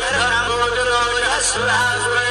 I'm gonna move through Rasul Azra